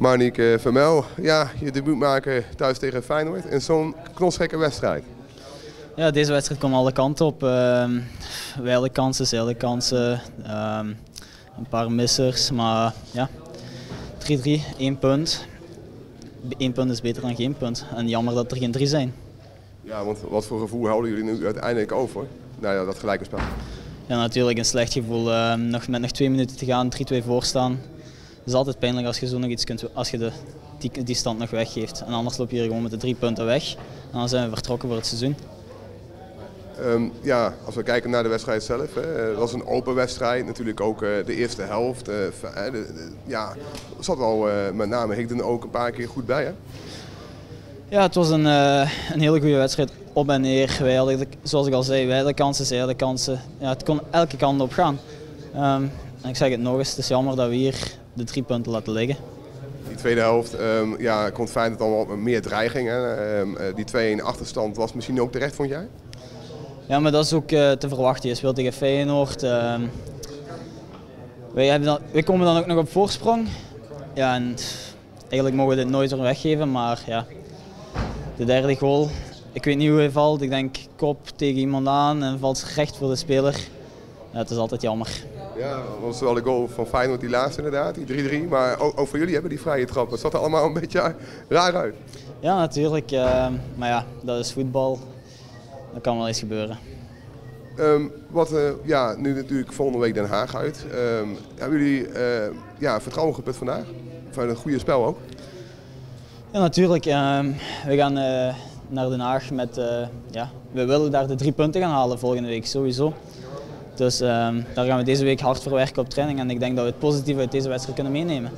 Marnieke Vermel, ja, je debuut maken thuis tegen Feyenoord in zo'n knosgekke wedstrijd. Ja, deze wedstrijd komt alle kanten op. Uh, kansen, zeile kansen, ehm, een paar missers, maar ja, 3-3, 1 punt. 1 punt is beter dan geen punt. En jammer dat er geen 3 zijn. Ja, want wat voor gevoel houden jullie nu uiteindelijk over? Nou ja, dat gelijke spel. Ja, natuurlijk een slecht gevoel. Ehm, nog, met nog twee minuten te gaan, 3-2 voorstaan. Het is altijd pijnlijk als je zo nog iets kunt, als je de, die, die stand nog weggeeft. En anders loop je hier gewoon met de drie punten weg. En dan zijn we vertrokken voor het seizoen. Ehm, ja, als we kijken naar de wedstrijd zelf, hè, het was een open wedstrijd. Natuurlijk ook uh, de eerste helft. Uh, de, de, ja, zat wel uh, met name Higden ook een paar keer goed bij. Hè? Ja, het was een, een hele goede wedstrijd op en neer. Wij hadden, zoals ik al zei, wij hadden kansen, zij hadden kansen. Ja, het kon elke kant op gaan. Um, en ik zeg het nog eens, het is jammer dat we hier de drie punten laten liggen. Die tweede helft um, ja, komt fijn dat al meer dreiging. Hè? Um, die 2-1 achterstand was misschien ook terecht, vond jij? Ja, maar dat is ook uh, te verwachten. Je speelt tegen Feyenoord. Uh, wij, hebben dan, wij komen dan ook nog op voorsprong. Ja, en eigenlijk mogen we dit nooit weer weggeven, maar ja, de derde goal. Ik weet niet hoe hij valt. Ik denk kop tegen iemand aan en valt recht voor de speler. Ja, het is altijd jammer. Ja, dat was wel de goal van Feyenoord, die laatste inderdaad, die 3-3. Maar ook, ook, voor jullie hebben die vrije trap. Het zat er allemaal een beetje raar uit. Ja, natuurlijk. Uh, maar ja, dat is voetbal. Dat kan wel eens gebeuren. Um, wat, uh, ja, nu natuurlijk volgende week Den Haag uit. Um, hebben jullie uh, ja, vertrouwen geput vandaag? Van een goede spel ook? Ja, natuurlijk. Um, we gaan uh, naar Den Haag met, ja, we willen daar de drie punten gaan halen volgende week sowieso. Dus daar gaan we deze week hard voor werken op training en ik denk dat we het positieve uit deze wedstrijd kunnen meenemen.